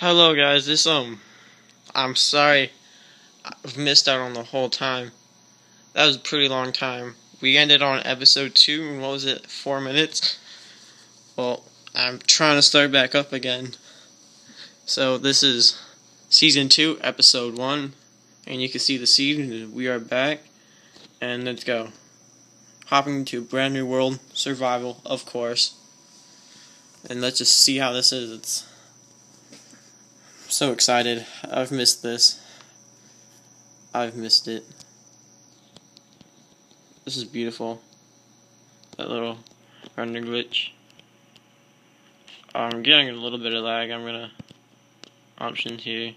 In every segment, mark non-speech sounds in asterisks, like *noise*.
Hello guys, this um I'm sorry I've missed out on the whole time. That was a pretty long time. We ended on episode two and what was it, four minutes? Well, I'm trying to start back up again. So this is season two, episode one, and you can see the seed. We are back, and let's go. Hopping into a brand new world, survival, of course. And let's just see how this is. It's so excited. I've missed this. I've missed it. This is beautiful. That little render glitch. I'm getting a little bit of lag. I'm gonna options here.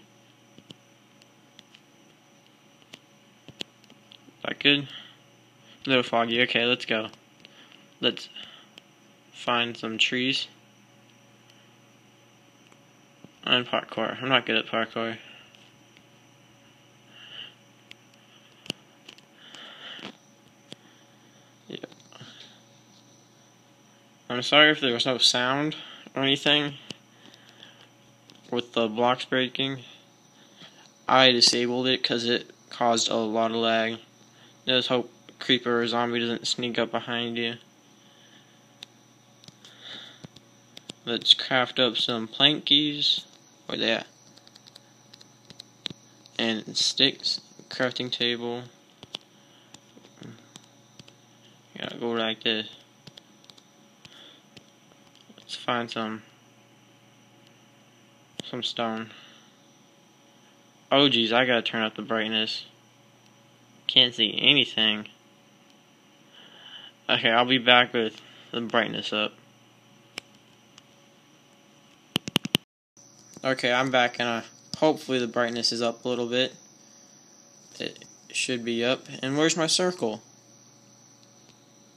That good? A little foggy. Okay, let's go. Let's find some trees. And parkour. I'm not good at parkour. Yeah. I'm sorry if there was no sound or anything with the blocks breaking. I disabled it because it caused a lot of lag. Just hope creeper or zombie doesn't sneak up behind you. Let's craft up some plankies. Where they at? And sticks, crafting table. Gotta go like this. Let's find some some stone. Oh geez, I gotta turn up the brightness. Can't see anything. Okay, I'll be back with the brightness up. Okay, I'm back and uh, hopefully the brightness is up a little bit. It should be up. And where's my circle?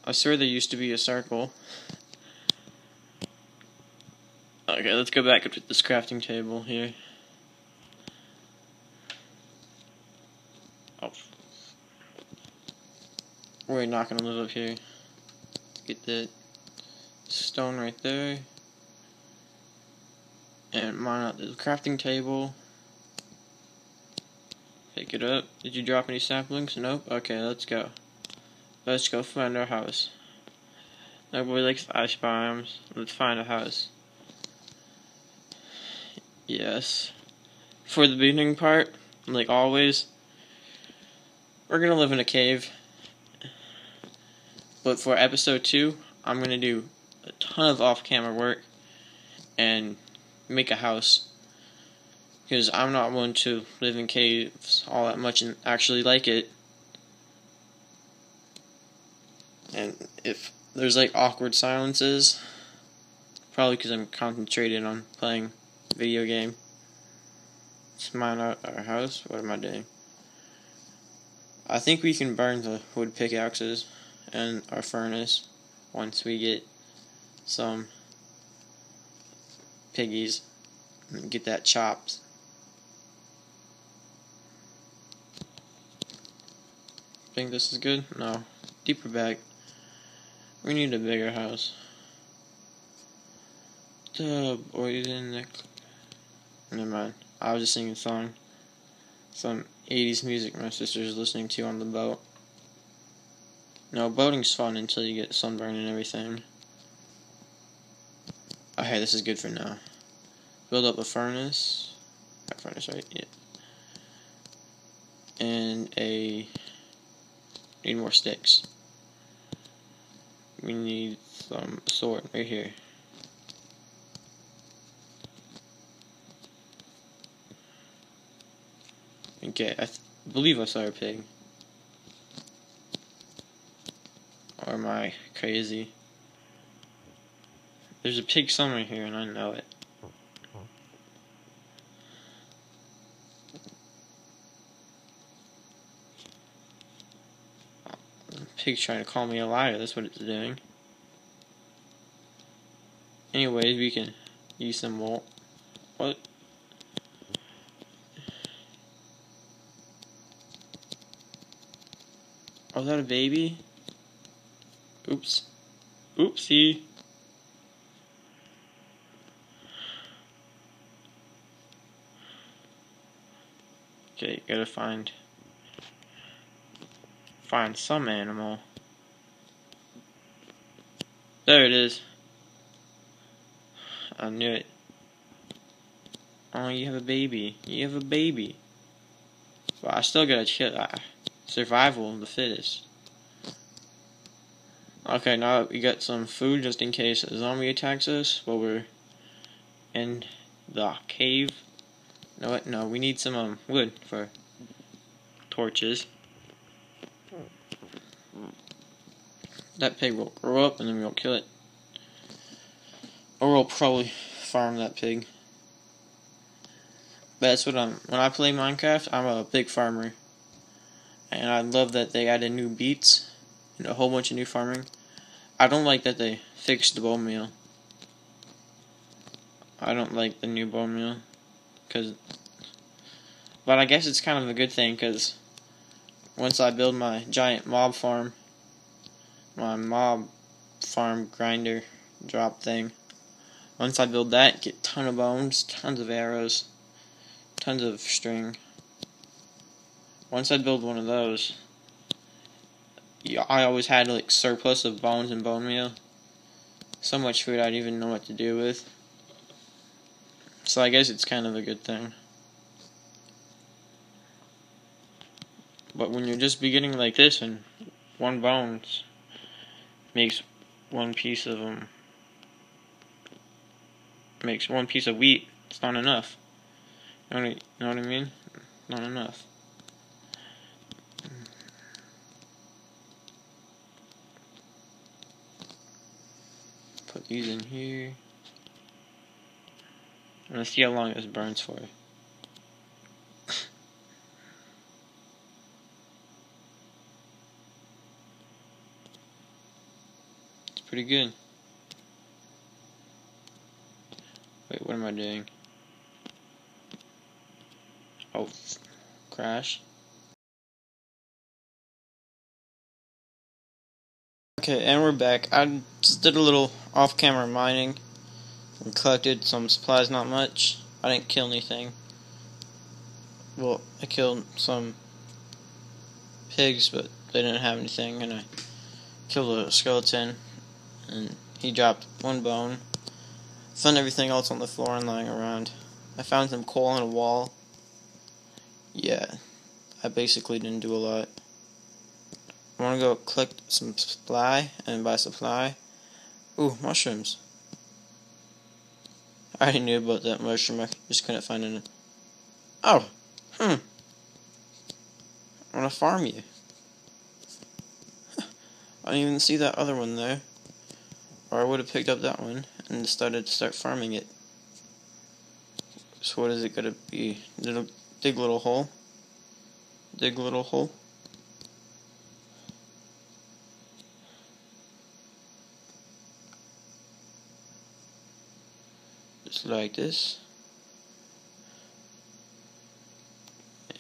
I swear there used to be a circle. Okay, let's go back up to this crafting table here. Oh. We're not gonna live up here. Get the stone right there. And mine out the crafting table. Pick it up. Did you drop any saplings? Nope. Okay, let's go. Let's go find our house. Nobody likes ice biomes. Let's find a house. Yes. For the beginning part, like always, we're gonna live in a cave. But for episode two, I'm gonna do a ton of off camera work and make a house. Because I'm not one to live in caves all that much and actually like it. And if there's like awkward silences, probably because I'm concentrated on playing video game. It's mine our, our house. What am I doing? I think we can burn the wood pickaxes and our furnace once we get some piggies get that chopped. Think this is good? No. Deeper back. We need a bigger house. The boys in the Never mind. I was just singing a song. Some 80s music my sister's listening to on the boat. No, boating's fun until you get sunburn and everything. Okay, this is good for now. Build up a furnace. Furnace, right? Yeah. And a... Need more sticks. We need some sword right here. Okay, I believe I saw a pig. Or am I crazy? There's a pig somewhere here and I know it. Pig's trying to call me a liar, that's what it's doing. Anyways, we can use some wool. What? Oh, is that a baby? Oops. Oopsie. Okay, gotta find find some animal. There it is. I knew it. Oh, you have a baby. You have a baby. But I still gotta chill. Uh, survival of the fittest. Okay, now we got some food just in case a zombie attacks us while we're in the cave. No? No, we need some um, wood for torches. That pig will grow up and then we'll kill it. Or we'll probably farm that pig. But that's what I'm. When I play Minecraft, I'm a big farmer. And I love that they added new beets and a whole bunch of new farming. I don't like that they fixed the bone meal. I don't like the new bone meal. Cause, but I guess it's kind of a good thing because once I build my giant mob farm, my mob farm grinder drop thing, once I build that, get ton of bones, tons of arrows, tons of string. Once I build one of those, I always had like surplus of bones and bone meal. So much food I didn't even know what to do with. So I guess it's kind of a good thing. But when you're just beginning like this and one bone makes one piece of um makes one piece of wheat, it's not enough. You know what I mean? Not enough. put these in here. Gonna see how long this burns for. *laughs* it's pretty good. Wait, what am I doing? Oh, crash. Okay, and we're back. I just did a little off-camera mining and collected some supplies, not much. I didn't kill anything. Well, I killed some pigs, but they didn't have anything, and I killed a skeleton, and he dropped one bone. Found everything else on the floor and lying around. I found some coal on a wall. Yeah, I basically didn't do a lot. I want to go collect some supply and buy supply. Ooh, mushrooms. I already knew about that mushroom, I just couldn't find it. Oh, hmm. I want to farm you. I didn't even see that other one there. Or I would have picked up that one and decided to start farming it. So what is it gonna be? Little dig little hole? Dig little hole? Like this.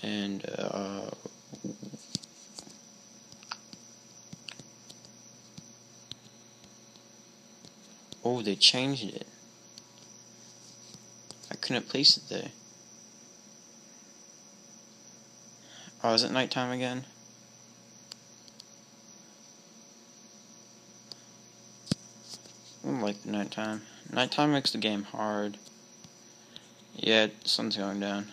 And uh, oh they changed it. I couldn't place it there. Oh is it nighttime again I don't like the nighttime Nighttime makes the game hard. Yeah, sun's going down.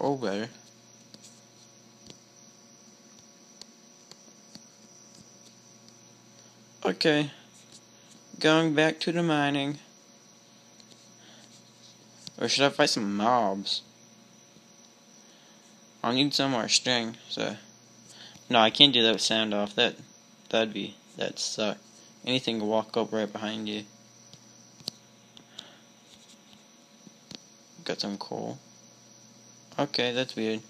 Oh, better. Okay. Going back to the mining. Or should I fight some mobs? I'll need some more string, so... No, I can't do that with sound off. That That'd be, that suck. Anything can walk up right behind you. Got some coal. Okay, that's weird.